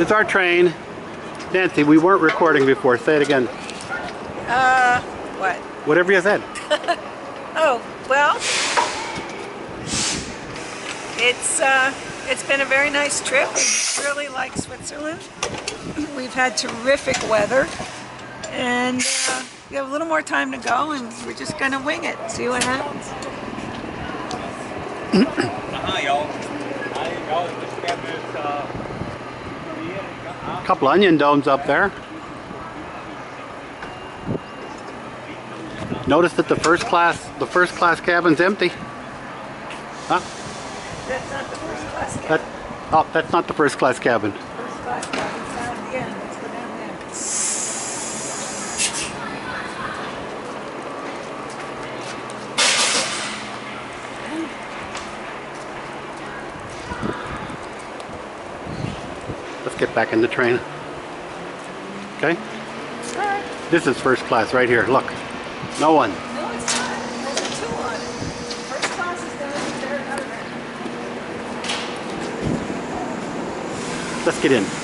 It's our train. Nancy, we weren't recording before. Say it again. Uh, what? Whatever you said. Oh, well, it's uh, it's been a very nice trip. We really like Switzerland. We've had terrific weather, and uh, we have a little more time to go, and we're just gonna wing it, see what happens. Aha, ja. Couple onion domes up there. Notice that the first class, the first class cabin's empty. Huh? That's not the first class cabin. That, oh, that's not the first class cabin. First class cabin's down at the end. Let's go down there. Let's get back in the train. Okay? This is first class right here. Look. No one. No, it's not. There's two on. First class is down Let's get in.